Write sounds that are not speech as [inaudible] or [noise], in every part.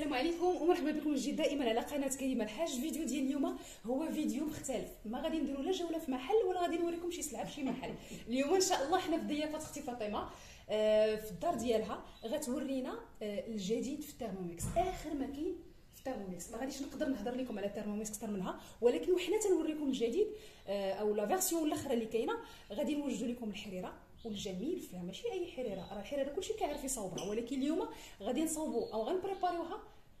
السلام عليكم ومرحبا بكم جديد دائما على قناة كريمه الحاج. فيديو ديال اليوم هو فيديو مختلف. ما غادي نديروا لا جولة في محل ولا غادي نوريكم شي سلعة في شي محل. اليوم إن شاء الله حنا في ضيافة أختي فاطمة آه، في الدار ديالها غتورينا آه، الجديد في الترموميكس. آخر ما كاين في الترموميكس. ما غاديش نقدر نهضر لكم على الترموميكس أكثر منها ولكن وحنا تنوريكم الجديد آه، أو la version الأخرى اللي كاينة غادي نوجدوا لكم الحريرة. والجميل فيها ماشي أي حريرة. راه الحريرة كلشي كيعرف يصاوبها ولكن اليوم غادي نصاوبوا أو غنبريباريوها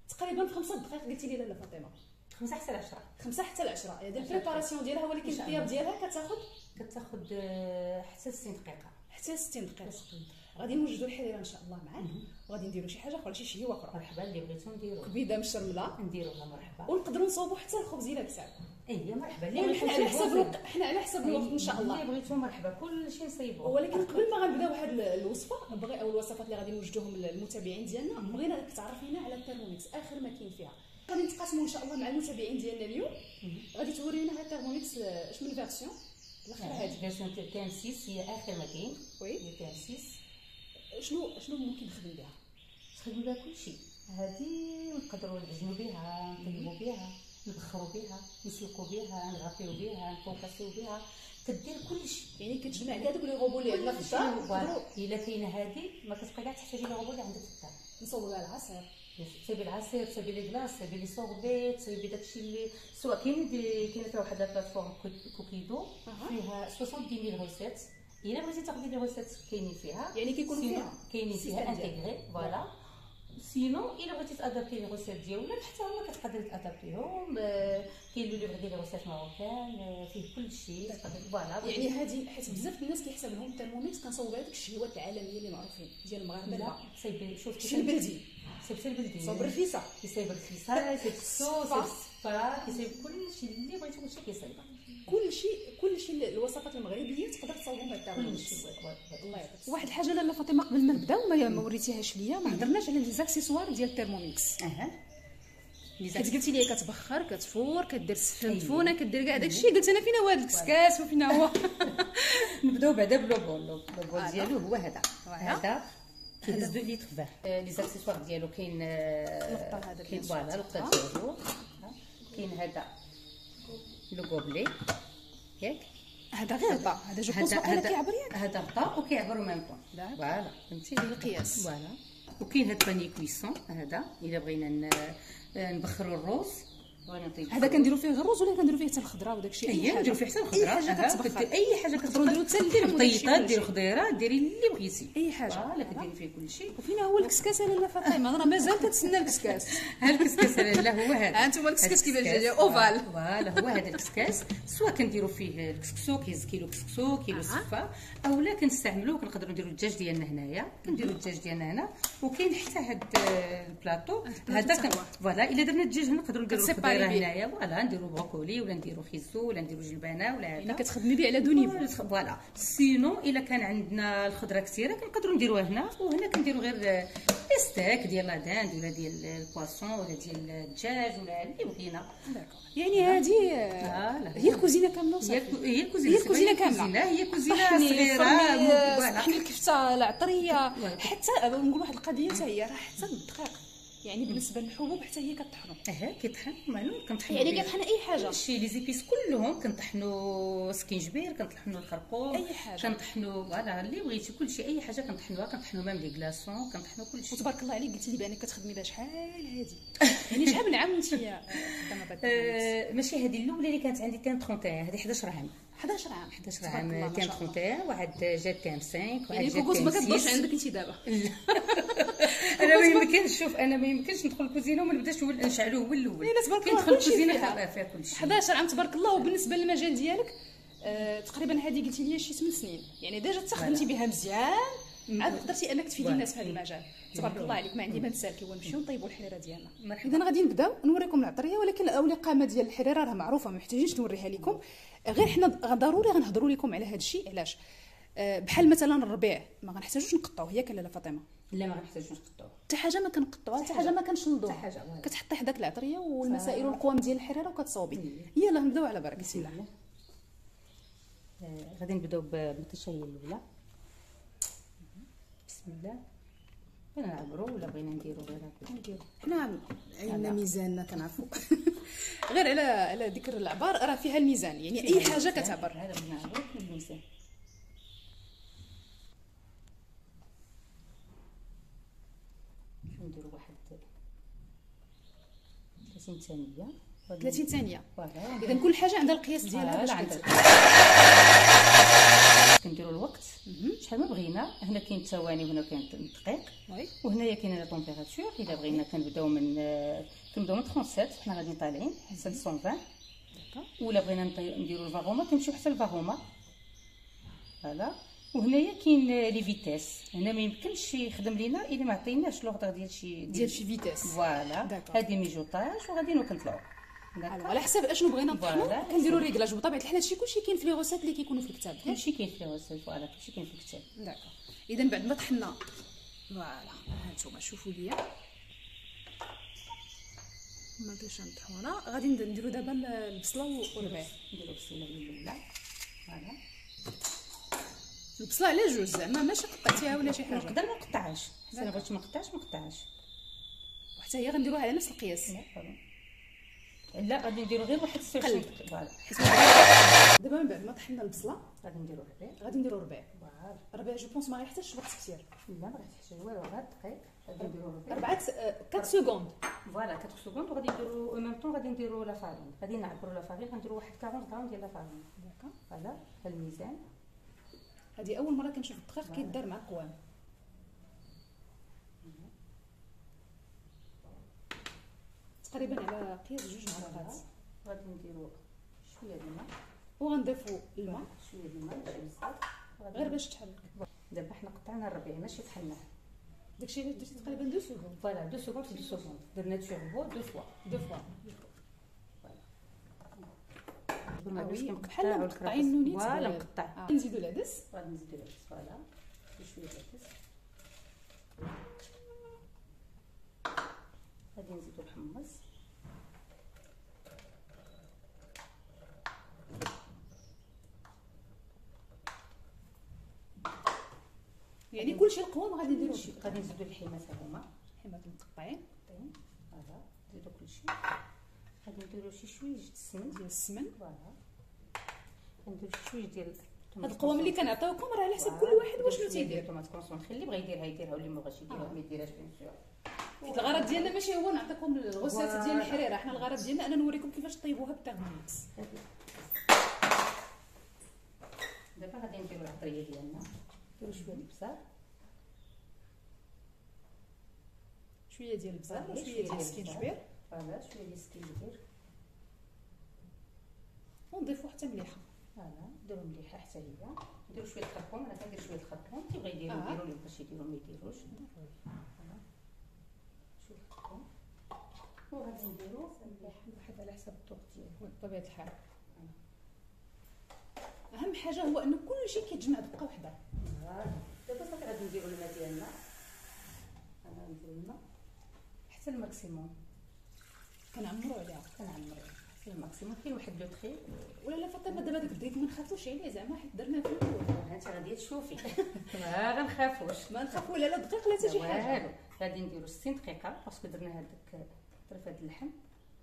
تقريبا في خمسة دقائق قلتي لي لاله فاطمة. خمسة حتى لعشرة خمسة حتى لعشرة هذه ال préparation ديالها ولكن الطياب. ديالها كتاخذ كتاخد آه، حتى 60 دقيقة. حتى 60 دقيقة. غادي نوجدوا الحريرة إن شاء الله معاه وغادي نديروا شي حاجة أخرى شي شهيوة أخرى. مرحبا اللي بغيتو نديرو. كبيدة مشرملة. نديروها مرحبا. ونقدروا نصاوبوا حتى الخبز إلا كتاب اي مرحبا. اللي يعني بغيتو حنا على حسب الوقت حنا على حسب الوقت إن شاء الله. اللي بغيتو مرحبا. كلشي نصايبوه ولكن قبل ما غنبداو هاد الوصفة بغي أو الوصفات اللي غادي نوجدوهم للمتابعين ديالنا. بغينا تعرف لينا على الترموميكس آخر ما كاين فيها. غادي نتقاسموا إن شاء الله مع المتابعين ديالنا اليوم. غادي تورينا هاد الترموميكس آه، اش من version الآخر هادي. version تاع 6 هي آخر ما كاين. oui. تاع 6 شنو شنو ممكن نخدم بها؟ تخدموا بها كلشي. هذه نقدروا نعجنوا بها نطيبوا بها. نبخروا بها نسلقوا بها نغطيو بها نفوكسيو بها. كدير كلشي يعني كتجمع كاع دوك لي روبو اللي عندنا في الدار إلا كاينة هذه ما كتبقى كاع تحتاجي لغبو اللي عندك في الدار. نصوبوا بها العصير. تسيبي العصير تصيبي les glaces تصيبي les sorbets تصيبي داكشي اللي سواء كاين كاينة فيها واحد ال plateforme كوكيدو. فيها 70000 recettes إلا بغيتي تاخدي les recettes كاينين فيها يعني كيكونوا فيها. كاينين فيها. intégrées voilà. sinon إلا بغيتي تادابتي les recettes ديالك حتى هما كتقدري تادابتيهم آه، كاين اللي بغى يدير recettes marocaines آه، فيه كلشي تقدر voilà يعني هذه حيت بزاف الناس كيحسب لهم الترموميكس كنصوبوا هذوك الشهيوات العالميه اللي معروفين ديال المغاربة لا صايبي شوف شي البلدي صايبتي البلدي صوب رفيسه كيصايب الفيصل كيصايب الصوص كيصايب كلشي اللي بغيتي كلشي كيصايب كل شيء كل شيء الوصفات المغربيه تقدر تصاوبهم بهذا الله يعطيك واحد الحاجة لاله فاطمة قبل ما نبداو ما وريتيهاش ليا ما هضرناش على les accessoires ديال الترموميكس أها. حيت قلتي لي كتبخر كتفور كدير أيوة. السفنفونه كدير كاع داكشي. قلت أنا فينا هو هذا الكسكاس وفينا هو. [laughs] [laughs] نبداو بعدا ب le robot le robot ديالو هو هذا. هذا كيهز 2 لتر فار les accessoires ديالو كاين هذا كاين voilà. الغطا ديالو كاين هذا le gobelet. ياك هذا غير غطا هذا je pense واقيلا كيعبر ياك هذا غطا وكيعبر même temps d'accord. voilà فهمتي؟ بالقياس. voilà وكاين هاد panier cuisson هذا. الا بغينا نبخروا الروز. هذا كنديروا فيه غير الرز ولا كنديروا فيه حتى الخضرة وداك الشيء؟ هي نديرو فيه حتى الخضرة. اي حاجة كتبخر كدير أي حاجة نديروا حتى اللحم كلشي. ديري خضيرة ديري اللي بغيتي. أي حاجة. voilà كديري فيه كلشي وفينا هو الكسكاس لاله فاطمة [laughs] راه مازال كتسنى الكسكاس ها [laughs] الكسكاس لا هو هذا. ها [laughs] أنتم الكسكاس كيفاش جاي ovale. voilà هو هذا الكسكاس سواء كنديرو فيه الكسكسو كيهز كيلو كسكسو كيلو صفا اولا كنستعملو كنقدروا نديرو الدجاج ديالنا هنايا. كنديرو الدجاج ديالنا هنا. وكاين حتى هاد البلاطو. هذا. voilà إلا درنا الدجاج هنا نقدروا نديرو بيه. هنايا. voilà نديرو بروكولي ولا نديرو خيزو ولا نديرو جلبانة ولا يعني هذا كتخدمي به على deux niveaux. voilà sinon إلا كان عندنا الخضرة كثيرة كنقدروا نديروها هنا. وهنا كنديروا غير ستيك ديال la dinde ولا ديال ال poisson ولا ديال الدجاج ولا اللي بغينا. يعني هذه. هي الكوزينة كاملة هي وصافي هي الكوزينة هي الكوزينه كاملة. هي كوزينة صغيرة طحني الكفتة العطرية. حتى نقول واحد القضية حتى هي راه حتى الدقيق. يعني بالنسبة للحبوب حتى هي كطحنوا آه كيطحن معلوم كنطحنوا يعني بيه. كيطحن أي حاجة كلشي les épices كلهم كنطحنوا سكينجبير كنطحنوا الخرقوم أي حاجة. كنطحنوا voilà اللي بغيتي كلشي أي حاجة كنطحنوها كنطحنوا même les glaçons كنطحنوا كلشي وتبارك الله عليك قلتي لي بأنك كتخدمي بها شحال هادي [laughs] يعني شحال من عام أنت؟ آه، ماشي هذه الاولى اللي كانت عندي كانت 31 هذه 11 عام 11 عام 11 تبارك الله، عام ما كانت شاء الله. 31 واحد جات كان 5 واحد يعني جات كوكوس ما كان كتدورش 6. عندك انت دابا [laughs] أنا ما يمكنش شوف أنا ما يمكنش ندخل الكوزينة وما نبداش هو نشعلو هو الأول كندخل الكوزينة فيها. خا- فيها كلشي 11 عام تبارك الله. وبالنسبة للمجال ديالك آه تقريبا هذه قلتي لي شي 8 سنين. يعني ديجا تخدمتي بها مزيان عاد قدرتي أنك تفيدي. الناس في هذا المجال. تبارك الله عليك ما عندي ما نسالكي هو نمشيو نطيبوا الحريرة ديالنا. مرحبا. إذا غادي نبداو نوريكم العطرية ولكن الاولى قامه ديال الحريرة راه معروفة ما محتاجينش نوريها لكم. غير حنا ضروري غنهضروا لكم على هذا الشيء. علاش؟ آه، بحال مثلا الربيع ما غنحتاجوش نقطعوه ياك لاله فاطمة. لا ما غنحتاجوش نقطعوه حتى حاجة ما كنقطعوها حتى حاجة. ما كنشنضوها حتى حاجة، والو. كتحطي حداك العطرية والمسائل والقوام ديال الحريره وكتصاوبي يلا نبداو على بركة. الله. آه، غادي نبداو بالمتشهيه الأولى. بسم الله. بغينا نعبرو ولا بغينا نديرو غير هكا؟ نديرو. حنا عندنا لا. ميزان كنعرفوا [laughs] غير على على ذكر العبار راه فيها الميزان. يعني أي حاجة كتعبر. هذا بغينا نعبرو في الميزان شنو نديرو واحد 30 ثانية. 30 ثانية. إذا كل حاجة عندها القياس ديالها باش voilà كت- عندك كنديرو الوقت. شحال ما بغينا. هنا كاين الثواني وهنا كاين الدقائق oui. وهنايا كاينة la température إلا بغينا كنبداو من كنبداو من 37 حنا غادي طالعين حتى 120 ولا بغينا نطي- نديرو ال Varoma كنمشيو حتى ال Varoma voilà. وهنايا كاين les vitesses. هنا ما يمكنش يخدم لينا إلا ما عطيناش l'ordre ديال شي ديال شي vitesse voilà. هادي mijotage وغادي d'accord. على حسب أشنو بغينا نطحنوا. كنديرو réglage بطبيعة الحال. هادشي كلشي كاين في les recettes اللي كيكونوا في الكتاب. كلشي كاين في الوسائل voilà. كلشي كاين في الكتاب. d'accord. اذا بعد ما طحنا. voilà. هانتوما شوفوا ليا. ما كاينش نطحونا غادي نديرو دابا البصلة والربيع نديرو بصلة voilà voilà. البصلة على جوج زعما ماشي قطعتيها ولا شي حاجة. نقدر ما نقطعهاش أنا بغيت ما نقطعش ما نقطعهاش وحتى هي غنديروها على نفس القياس. لا غادي نديرو غير واحد السيرشي voilà. دابا من بعد ما طحنا البصلة غادي نديرو الربيع غادي نديرو الربيع voilà. الربيع je pense ما غيحتاجش وقت كثير لا ما غاتحتاج والو غير دقيق. غادي نديرو الربيع أربعة 4 secondes voilà 4 secondes وغادي نديرو أو ميم طون غادي نديرو la farine غادي نعبرو la farine غنديرو واحد 40 غرام ديال la farine d'accord. voilà. الميزان. هذه أول مرة كنشوف الدقيق كيدار مع القوام. تقريبا على قياس جوج معلقات. غادي نديرو شوية د الماء وغنضيفوا الماء. شوية د الماء ماشي بزاف غير باش تحرك. دابا حنا قطعنا الربيع ماشي طحناه داكشي علاش درتي تقريبا deux secondes؟ voilà deux secondes deux secondes. درنا turbo deux fois deux fois آه باش oui، كنقطعو بحال. مقطعين النونيت voilà. مقطع. آه. نزيدو العدس. غادي نزيدو العدس voilà. شوية العدس. غادي نزيدو الحمص. يعني كلشي القوام غادي نديرو غادي نزيدو هما مقطعين. هذا نزيدو كلشي. غادي نديرو شي شوية د السمن. ديال السمن. voilà. غنديرو شي شوية ديال هاد القوام اللي كنعطيوكم راه على حسب كل واحد واش تيدير. tomate concentrée اللي بغا يديرها يديرها واللي ما بغاش يديرها. ما يديرهاش bien sûr. حيت الغرض ديالنا ماشي هو نعطيكم الغسالات ديال. الحريرة. حنا الغرض ديالنا أنا نوريكم كيفاش طيبوها بالترموميكس دابا غادي نديرو العطرية ديالنا. نديرو شوية البصل شوية ديال البصل voilà، وشويه ديال ديال السكينجبير voilà شوية ديال السكينجبير ونضيفو حتى مليحة. voilà نديرو مليحة حتى هي. نديرو شوية الخرقوم أنا كندير شوية الخرقوم اللي بغا يديرو. يديرو اللي مبغاش يديرو ما يديروش. شوية الخرقوم وغادي نديرو مليحه واحد على حسب الذوق ديالو بطبيعه الحال. أهم حاجة هو أن كل شيء كيتجمع دقة واحدة. voilà. دابا صافي غادي نديرو الماء ديالنا. أنا نديرو الماء. حتى ال maximum. كنعمرو عليها كنعمرو حتى ال maximum كاين واحد le trait. ولا لا فاطمه دابا داك الدقيق ما نخافوش عليه زعما حيت درناه في الأول انت غادي تشوفي. [laughs] ما غنخافوش. ما نخافوا لا لا دقيق لا حتى شي حاجة. غادي نديرو 60 دقيقة parce que درنا هذاك طرف هذا اللحم.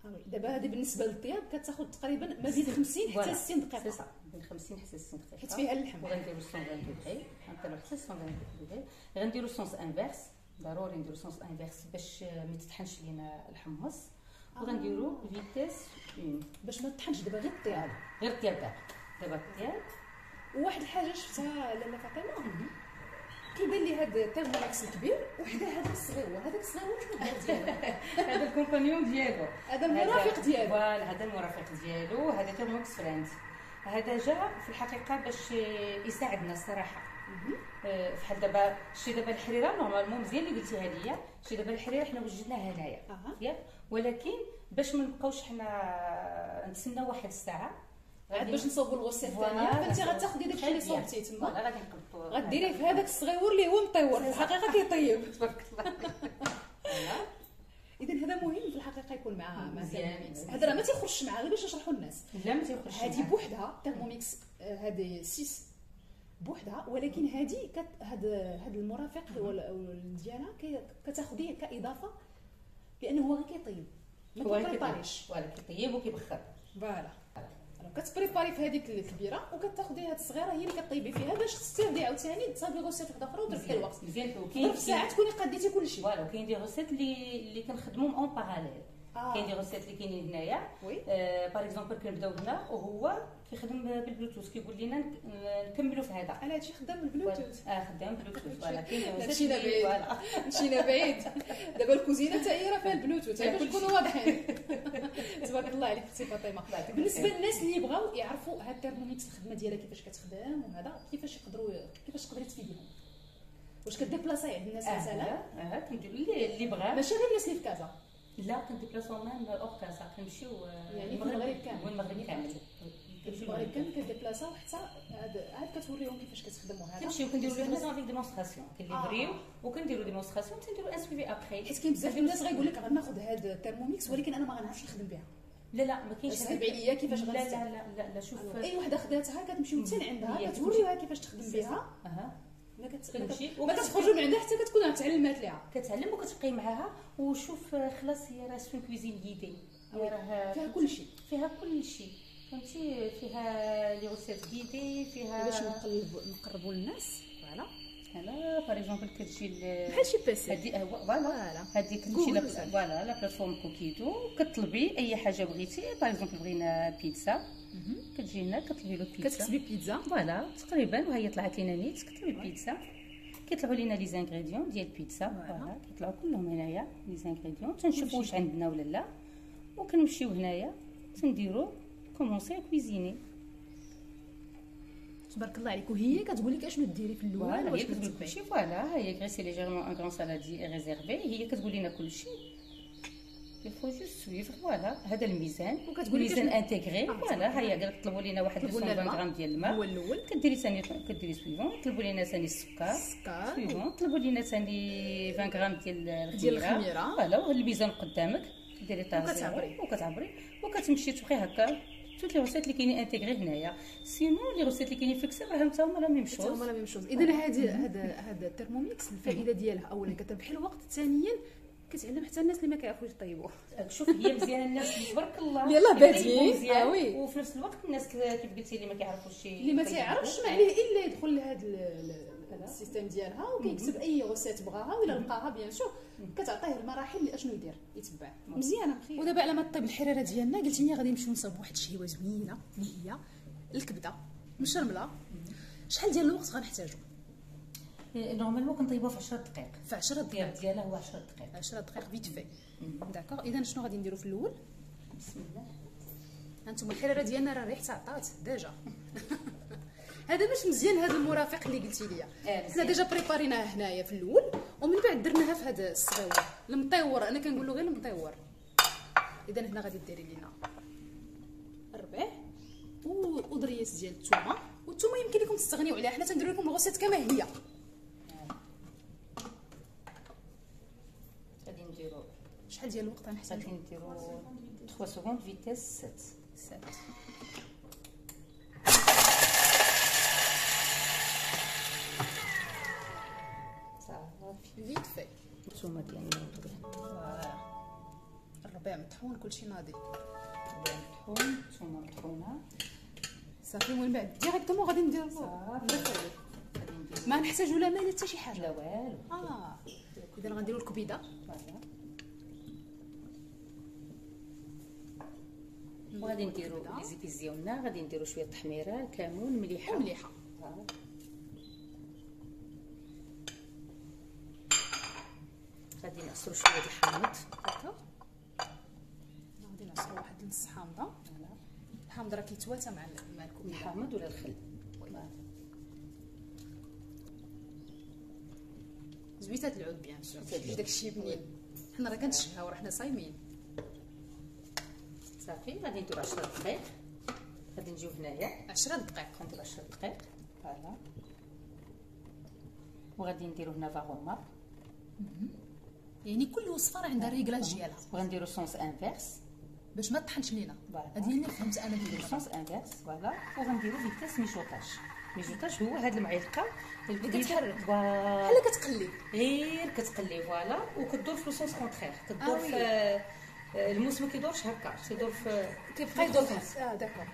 آه. دابا هذه بالنسبة للطياب كتاخذ تقريبا ما بين 50 حتى 60 سي دقيقه صا بين 50 حتى 60 دقيقة. حيت فيها اللحم. وغنديرو 120 degrés غنطلعو حتى 120 degrés غنديرو sens inverse. ضروري نديرو sens inverse باش ما يتطحنش لينا الحمص وغنديرو vitesse un باش ما تطحنش دابا غير الطياب. غير الطياب دابا. دابا الطياب. وواحد الحاجة شفتها لاله فاطمه كيبان لي هذا الترموماكس الكبير وحدة هذاك الصغير. هذاك الصغير الدار ديالو [laughs] هذا ال compagnon ديالو. هذا المرافق ديالو. voilà هذا المرافق ديالو. هذا Thermomix Friend هذا جا في الحقيقة باش يساعدنا الصراحة. آه، فحال دابا شي دابا الحريرة normalement مزيان اللي قلتيها ليا. شي دابا الحريرة حنا وجدناها هنايا. ياك ولكن باش ما نبقاوش حنا نتسناو واحد الساعة عاد باش نصوبوا الغسيل الثانية فوالا. فانت غتاخدي داكشي اللي خليها. صوبتي تما غادي غديريه في هذاك الصغيور اللي هو مطيور في الحقيقة كيطيب [laughs] تبارك الله. [laughs] اذا هذا مهم في الحقيقة يكون مع. ترموميكس هذا راه ما تيخرجش معاه غير باش نشرحوا للناس لا ما تيخرجش هذه. بوحدها ترموميكس آه، هذه 6 بوحدها ولكن هذه هاد المرافق ديالها كتاخذيه كإضافة لأنه هو غير كيطيب ما كيبريباريش. voilà كيطيب وكيبخر voilà. كتبريباري في هذيك الكبيرة وكتاخذي هاد الصغيرة هي اللي كطيبي فيها باش تستافدي عاوتاني تصاوبي recette وحدة أخرى وتربحي الوقت. مزيان وكاين ساعة تكوني قديتي كل شيء voilà وكاين des recettes اللي اللي كنخدمهم en parallèle. كاين des recettes اللي كاينين هنايا. par exemple كنبداو هنا وهو كيخدم بالبلوتوث كيقول لنا نك- نكملوا في هذا أنا هادشي خدام بالبلوتوث آه خدام بالبلوتوث voilà كاين مشينا بعيد. voilà مشينا بعيد. دابا الكوزينة حتى هي راه فيها البلوتوث باش. نكونوا واضحين. تبارك الله عليك أختي فاطمة. [laughs] بالنسبة. للناس اللي يبغاو يعرفوا هاد الترموميكس الخدمة ديالها كيفاش كتخدم وهذا كيفاش يقدروا كيفاش تقدري تفيديهم. واش كديبلاصاي عند الناس مثلا آه كندير اللي بغى ماشي غير الناس اللي في كازا. لا كنديبلاصو مان اوغ كازا كنمشيو يعني في المغرب كامل. والمغرب كامل المغرب كامل كديبلاصاو حتى عاد كتوريهم كيفاش كتخدموا هذا؟ كنمشيو كنديرو démonstration avec démonstration. وكنديرو démonstration تنديرو un suivi après حيت كاين بزاف ديال الناس غايقول لك غناخذ هاد الترموميكس ولكن أنا ما غنعرفش نخدم بها لا لا ما كاينش صعب عليا كيفاش لا لا غنستعمل. لا لا, لا شوف. أي وحده خداتها كتمشيو حتى لعندها كتوريوها كيفاش تخدم بها. ما كت- كتمشي ما كتخرجوا من عندها حتى كتكون تعلمات ليها كتعلم وكتبقاي معاها وشوف آه، خلاص هي راه son cuisine guidée oui. راه فيها كل شيء فيها كل شيء فهمتي؟ فيها les recettes guidées فيها باش نقربوا للناس. voilà. أنا par exemple كتجي بحال شي PC هادي آه، voilà. هادي كتمشي. voilà la plateforme Cookidoo كطلبي أي حاجة بغيتي. par exemple بغينا بيتزا. كتجي هنا كطلبي له بيتزا. كتكتبي بيتزا. voilà. تقريبا وهي طلعت لينا نيت. كتطلبي البيتزا كيطلعوا لينا les ingrédients ديال البيتزا voilà. كيطلعوا كلهم هنايا les ingrédients. تنشوفوا واش عندنا ولا لا. وكنمشيو هنايا. تنديرو commencer cuisiner تبارك الله عليك. وهي كتقول لك اشنو ديري في الأول واش كتتبعي كلشي voilà هي graisser légèrement un grand saladier réserver هي كتقول لنا كلشي il faut juste suivre voilà هذا الميزان. وكتقول لك أشنو- intégré آه، voilà هي قالت طلبوا لنا واحد طلبوا لنا 220 الماء. غرام ديال الماء. هو الأول. كديري ثاني كديري suivant طلبوا لنا ثاني السكر. suivant طلبوا لنا ثاني 20 غرام ديال الخميرة. voilà وهاد الميزان قدامك. كديري وكتعبري. وكتعبري. وكتمشي تبقي هكا. toutes les recettes اللي كاينين intégrées هنايا sinon les recettes اللي كاينين في الكتاب راه حتى هما la même حتى هما chose la même chose اذا هذه هذا هذا الترموميكس الفائدة ديالها اولا كتربحي الوقت. ثانيا كتعلم حتى الناس اللي ما كيعرفوش يطيبوا شوف هي مزيانة الناس اللي تبارك الله. يلاه بادين. آه oui. وفي نفس الوقت الناس كيف قلتي اللي ما كيعرفوش شي اللي ما يطيبوا. تيعرفش ما عليه إلا يدخل لهذا ال système ديالها وكيكتب أي recette بغاها ولا لقاها bien sûr كتعطيه المراحل اللي اشنو يدير يتبع. مزيانة بخير ودابا على ما طيب الحريرة ديالنا قلتي لي غادي نمشيو نصاوب واحد الشهيوه زوينة اللي هي الكبده مشرمله شحال ديال الوقت غنحتاجو؟ normalement كنطيبوها في 10 دقائق. في 10 دقائق. ديالها هو 10 دقائق. 10 دقائق vite fait d'accord. اذا شنو غادي نديرو في الأول؟ بسم الله. هانتوما الحريرة ديالنا راه ريحتها عطات déjà [laughs] هذا مش مزيان هذا المرافق اللي قلتي لي آه، حنا déjà بريباريناه هنايا في الأول ومن بعد درناها في هذا ال supérieur ال moteur أنا كنقول له غير المطيور. اذا هنا غادي ديري لينا الربع. والقدريات ديال الثومه والثومه يمكن لكم تستغنيو عليها. حنا تنديرو لكم ال recette كما هي. غادي نديرو شحال ديال الوقت؟ غنحسب غادي نديرو 3 secondes vitesse 7 7 فيت في الثومه ديالنا voilà الربع مطحون كلشي ناضي مطحون ثومه مطحونه صافي ومن بعد directement غادي نديرو صافي غادي نديرو ما نحتاجو لا ماء لا حتى شي حاجة لا والو آه اذا غنديرو الكبيده وغادي نديرو les épices ديالنا غادي نديرو شوية تحميره كمون مليحه ومليحه آه. غادي نعصرو شوية د الحامض. هكا غادي نعصرو واحد نص حامضة. الحامض راه كيتواتى مع مع الكبيده الحامض ولا الخل. زويتة العود بيان سور. داكشي بنين حنا راه كنتشهاو راه حنا صايمين. صافي غادي نديرو 10 دقائق غادي نجيو هنايا. 10 دقائق غنديرو 10 دقائق voilà. وغادي نديرو هنا Varoma يعني كل وصفة راه عندها réglage ديالها وغنديرو sens inverse. باش ما طحنش لينا. هذه هي اللي فهمت أنا ديال sens inverse voilà. وغنديرو vitesse mijotage mijotage هو هاد المعلقة اللي كتحرك. بحال كتقلي. غير كتقلي voilà. وكدور في le sens contraire. كدور آه في. آه، الموس ما كيدورش هكا. تيدور في كيبقى يدور في آه d'accord.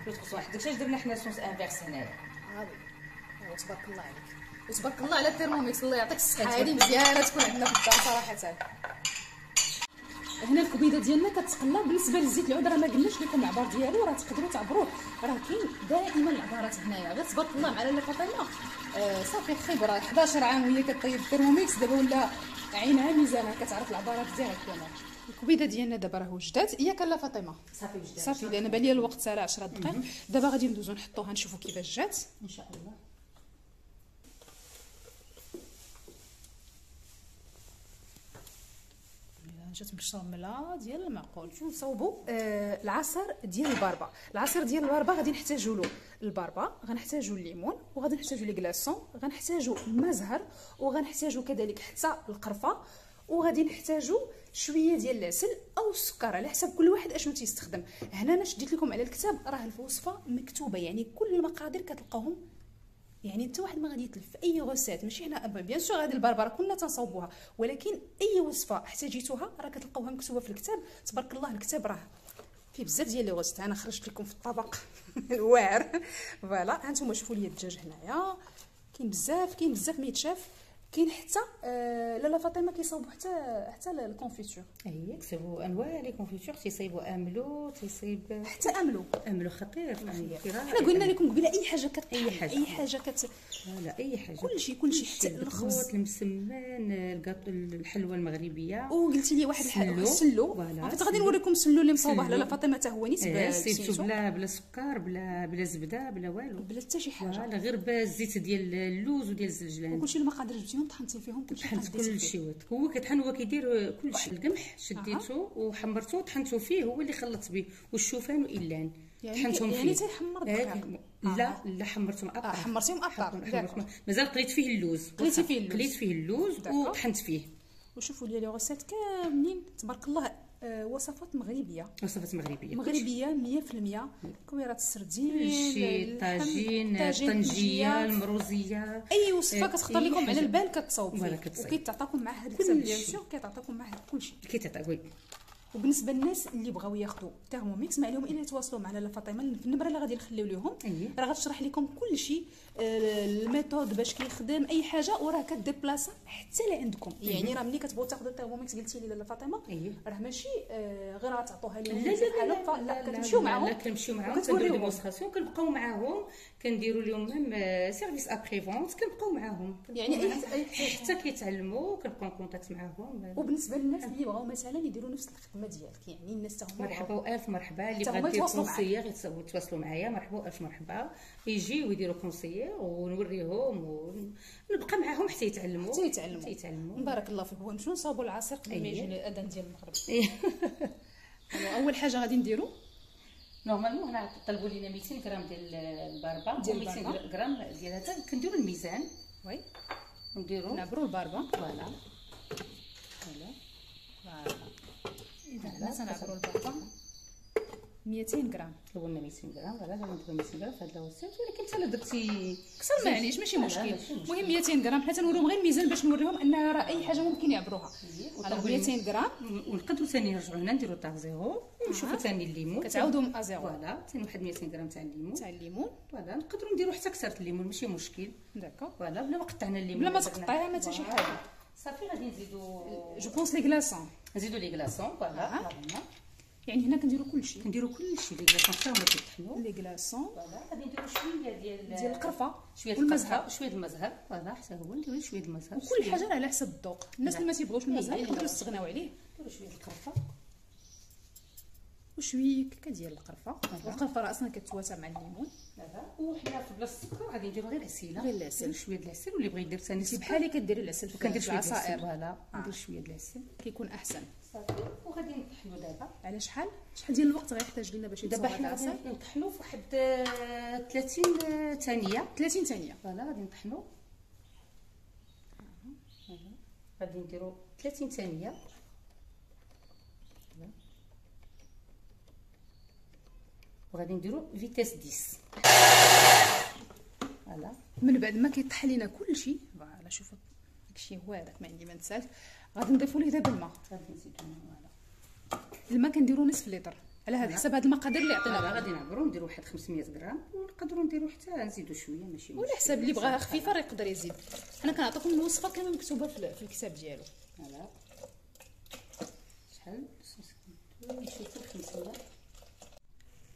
داكشي علاش درنا حنا sens inverse هنايا. ايوا تبارك الله عليك. وتبارك الله على الترموميكس الله يعطيك الصحة. هذه مزيانة تكون عندنا في الدار صراحة. هنا الكبيده ديالنا كتقلى بالنسبة للزيت العود راه ما قلناش لكم العبار ديالو راه تقدروا تعبروه. راه كاين دائما العبارات هنايا. غير تبارك الله مع لاله فاطمه آه صافي خبره 11 عام وهي كطيب الترموميكس دابا ولا عينها ميزانها كتعرف العبارات directement الكبيده ديالنا دابا راه وجدات ياك لا فاطمة. صافي وجدت صافي لأن بالي الوقت سالا 10 دقائق. دابا غادي ندوزو نحطوها نشوفوا كيفاش جات. إن شاء الله. جات بالشرمله ديال المعقول نصاوبوا آه العصير ديال الباربا العصير ديال الباربا غادي نحتاجوا له الباربا غنحتاجوا الليمون وغادي نحتاجوا لي كلاصون غنحتاجوا الماء زهر وغنحتاجوا كذلك حتى القرفة وغادي نحتاجوا شوية ديال العسل أو السكر على حسب كل واحد اشنو تيستخدم هنا أنا شديت لكم على الكتاب راه الوصفة مكتوبة يعني كل المقادير كتلقاوهم يعني انت واحد ما غادي يتلف في اي recette ماشي حنا bien sûr هذه البروبرة كنا تنصاوبوها ولكن اي وصفة احتاجيتوها راه كتلقاوها مكتوبة في الكتاب. تبارك الله الكتاب راه فيه بزاف ديال les recettes. أنا خرجت لكم في الطبق [laughs] الواعر. voilà هانتوما شوفوا لي الدجاج هنايا. كاين بزاف كاين بزاف ما يتشاف كاين حتى آه لاله فاطمة كيصاوبوا حتى حتى ال confiture اي كسبوا أنواع les confitures تيصايبوا أملو تيصايب حتى أملو. أملو خطير حنا قلنا لكم قبيلة أي حاجة كطيب أي حاجة. أي حاجة كت لا أي حاجة. كلشي كلشي حتى الخبز الخبز المسمان الكاط- الحلوى المغربية. وقلتي لي واحد الحاجة سلو. عرفت غادي سلو. نوريكم السلو اللي مصوبه سلو. لاله فاطمة حتى هو نيت إيه، بلا بلا سكر بلا بلا زبدة بلا والو. بلا حتى شي حاجة. غير بالزيت ديال اللوز وديال الزنجلان. وكلشي المقادير جبتيهم طحنتي فيهم كلشي طحنت قديتي كل فيه. شيء هو كيطحن هو كيدير كل شيء القمح شديته وحمرته طحنته فيه هو اللي خلطت به. والشوفان والإلان يعني طحنتهم كي- فيه. يعني تيحمر آه،. لا لا حمرته مقطع آه حمرتيه مقطع حمرته- d'accord. حمرته- مازال قليت فيه اللوز. قليتي. فيه اللوز. قليت فيه اللوز. وطحنت فيه. وشوفوا لي les recettes كاملين. تبارك الله آه وصفات مغربية وصفات مغربية مغربية 100% كويرات السردين الطاجين، الطنجيه. المروزية أي وصفة آه، كتخطر أي لكم على. البال كتصاوب. وكيتعطاكم معاه هذا كل bien شيء. sûr كيتعطاكم معاه كلشي كيتعطى وبالنسبة للناس اللي بغاو ياخذوا تيرموميكس ما عليهم إلا يتواصلوا مع لاله فاطمه في النمرة اللي غادي نخليو لهم أيه. راه غتشرح لكم كل شيء آه، ال méthode باش كيخدم أي حاجة وراه كديبلاصا حتى لعندكم يعني راه ملي كتبغوا تاخذوا الترموميكس قلتي لي لاله فاطمه أيه. راه ماشي آه، غير تعطوها لا لهم لا لا لا كتمشيو لا معاهم. لا كنمشيو معاهم وكتوريوهم. démonstration كنبقاو معاهم كنديروا لهم même service après-vente كنبقاو معاهم. يعني أي- حتى كيتعلموا كنبقاو contact معاهم. وبالنسبة للناس اللي بغاو مثلا يديروا نفس الخدمة. ديالك. يعني الناس هما مرحبا وألف مرحبا. اللي بغا يدير conseillère يتواصلوا معايا. مرحبا وألف مرحبا. يجيو يديروا conseillère ونوريهم ونبقى معاهم حتى يتعلموا. حتى يتعلموا. حتى يتعلموا. بارك الله فيك هو نمشيو نصاوبوا العصير قبل ما أيه. يجي الأذان ديال المغرب. [laughs] أيوا، أول حاجة غادي نديرو؟ normalement هنا طلبوا لينا 200 غرام ديال الباربا ديال و 200 الباربا. غرام ديال هذا. كنديروا الميزان. oui. ونديروا نعبروا الباربه voilà. voilà. voilà. إذا الباربه 200 غرام طلبوا لنا 200 غرام voilà دابا نديروا 200 غرام في هذا ال recette ولكن انت لا درتي كثر معليش ماشي مشكل. المهم 200 غرام حتى نوريهم غير الميزان باش نوريهم أن راه أي حاجة ممكن يعبروها. وطلبوا 200 غرام ونقدروا ثاني نرجعوا هنا نديروا tare zéro ونشوفوا ثاني الليمون. كتعاودوا من à zéro voilà ثاني واحد 200 غرام تاع الليمون. تاع الليمون. voilà نقدروا نديروا حتى قشرة الليمون ماشي مشكل. d'accord voilà بلا ما قطعنا الليمون. بلا ما تقطعيها ما حتى شي. حاجة صافي غادي نزيدوا je pense les glaçons نزيدوا les glaçons voilà. يعني هنا كنديروا كلشي كنديروا كلشي les glaçons حتى هما كيطحنوا les glaçons voilà غادي نديروا شوية ديال ديال القرفة شوية. القرفة. شوية المزهر voilà حتى هو نديروا شوية المزهر وكل حاجة على حسب الذوق. الناس اللي ما تيبغوش المزهر إيه، يقدروا. يستغناو عليه. نديروا شوية القرفة. وشويه كيكه ديال القرفه؟ والقرفه راه أصلا كتواتى مع الليمون. وحنا في بلاصه السكر غادي نديروا غير عسيله غير العسل. شوية د العسل واللي بغى يدير ثاني سي بحالي كديري العسل كندير شوية العصائر. voilà. ندير شوية د العسل. كيكون أحسن. صافي. وغادي نطحنوا دابا. على شحال؟ شحال ديال الوقت غيحتاج لنا باش دابا حنا غادي نطحنوا في واحد آه، 30 ثانية. 30 ثانية. voilà غادي نطحنوا. غادي نديروا 30 ثانية voilà. وغادي نديروا vitesse 10 voilà. من بعد ما كيطيح لينا كلشي voilà شوفوا داكشي هو هذاك ما عندي ما نسالت غادي نضيفوا ليه دابا الماء. غادي نزيدو voilà. الماء كنديروا نصف لتر. على هذا حساب هذا المقادير اللي عطينا غادي نعبرو نديرو واحد 500 غرام ونقدروا نديرو حتى نزيدو شوية ماشي ولا. حساب اللي بغاها خفيفة راه يقدر يزيد. أنا كنعطيكم الوصفة كاملة مكتوبة في في الكتاب ديالو. voilà. شحال؟ نشوفو 500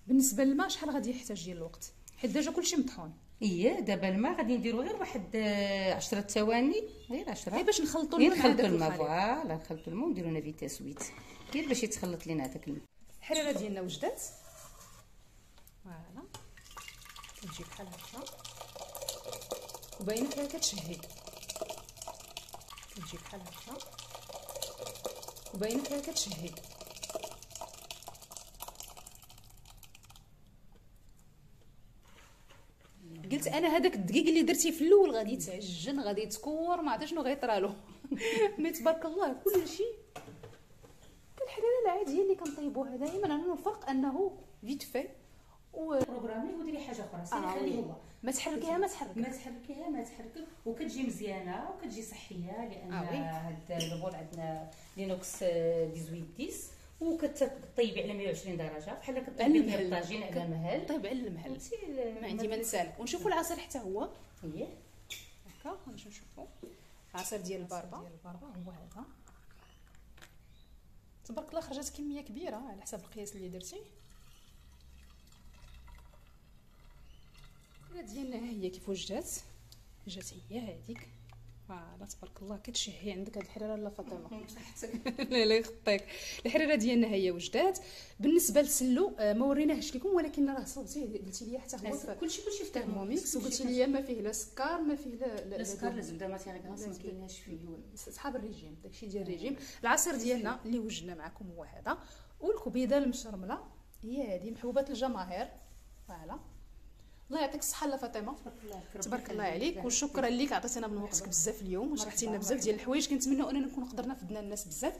بالنسبة للماء شحال غادي يحتاج ديال الوقت؟ حيت déjà كلشي مطحون. إيه دابا الماء غادي نديرو غير واحد 10 ثواني غير 10 غير باش نخلطوا غير الماء داك الماء voilà نخلطوا الماء ونديرو لنا vitesse 8 غير باش يتخلط لينا هذاك الماء. الحراره ديالنا وجدات. voilà. كتجي بحال هكا. وباينه فيها كتشهي. كتجي بحال هكا. وباينه فيها كتشهي. قلت أنا هذاك الدقيق اللي درتي في الأول غادي يتعجن غادي يتكور ما عرفت شنو غيطرالو [laughs] مي تبارك الله كلشي كالحريره العاديه اللي كنطيبوها دائما أنا الفرق أنه فيت في و بروغرامي وديري حاجة أخرى. سيري آه خليه. هو. ما تحركيها ما تحركها ما تحركيها ما تحركك. وكتجي مزيانة وكتجي صحية لأن آه. هاد البول عندنا لينوكس 18 وكتطيبي على 120 درجة بحال على كطيبي المهل. الطاجين على مهل. طيب على فهمتي ما عندي ما نسال ونشوفوا العصير حتى هو. إيه. هكا نمشيو نشوفوا العصير ديال الباربا ديال الباربا هو هذا. تبارك الله خرجت كمية كبيرة على حسب القياس اللي درتي. ديالنا ها هي كيف وجدات جات هي هذيك. voilà تبارك الله كتشهي عندك هاد الحريره لا فاطمه [laughs] لا لا يخطيك. الحريره ديالنا هي وجدات. بالنسبة للسلو آه، ما وريناهش لكم ولكن راه صوبتي قلتي لي حتى هو كلشي كلشي في Thermomix وقلتي لي ما فيه لا سكر ما فيه لا لا لا سكر لا دهون. زبدة ما تيغاس ما. كايناش فيه صحاب الريجيم داكشي ديال الريجيم العصير ديالنا اللي وجدنا معكم هو هذا. والكبيده المشرملة هي هذه محبوبة الجماهير. voilà. الله يعطيك الصحة لا فاطمة. تبارك الله عليك. وشكرا لك عطيتينا من وقتك بزاف اليوم وشرحتي لنا بزاف ديال الحوايج. كنتمنوا أننا نكون قدرنا فدنا الناس بزاف.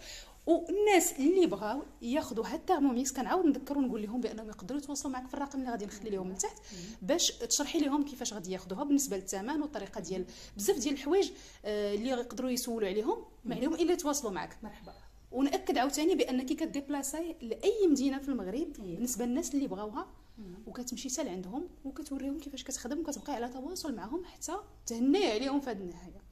والناس اللي بغاو ياخذوا هاد ال Thermomix كنعاود نذكر ونقول لهم بأنهم يقدروا يتواصلوا معك في الرقم اللي غادي نخلي لهم من تحت باش تشرحي لهم كيفاش غادي ياخذوها بالنسبة للثمن والطريقة ديال بزاف ديال الحوايج آه، اللي يقدروا يسولوا عليهم ما عليهم إلا يتواصلوا معك مرحبا. ونأكد عاوتاني بأنك كديبلاصاي لأي مدينة في المغرب إيه. بالنسبة للناس اللي بغاوها. وكتمشي حتى لعندهم وكتوريهم كيفاش كتخدم وكتبقاي على تواصل معهم حتى تهني عليهم في هذه النهاية.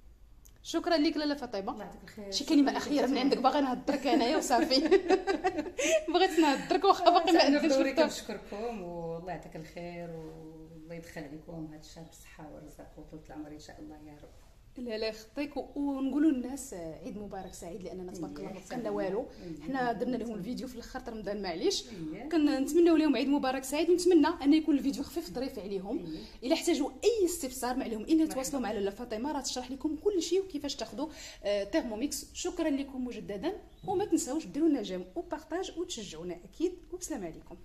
شكرا لك لاله فاطمة. الله يعطيك الخير. شي كلمة أخيرة من عندك؟ باغي نهضرك أنايا وصافي. [laughs] بغيت نهضرك واخا باقي ما بدوري الوقت. كنشكركم والله يعطيك الخير والله يدخل عليكم هذا الشهر بالصحة والرزق وطول العمر إن شاء الله يا رب. لا لا يخطيك ونقولوا للناس آه، عيد مبارك سعيد لأننا تبارك الله ما بقى والو. حنا درنا لهم الفيديو في الآخر رمضان معليش. إيه. كنتمناو لهم عيد مبارك سعيد ونتمنى أن يكون الفيديو خفيف ظريف عليهم. إيه. إلا احتاجوا أي استفسار ما عليهم إلا يتواصلوا مع لاله فاطمة راه تشرح لكم كل شيء وكيفاش تاخذوا آه، Thermomix شكرا لكم مجددا وما تنساوش ديروا لنا j'aime و partage وتشجعونا أكيد. والسلام عليكم.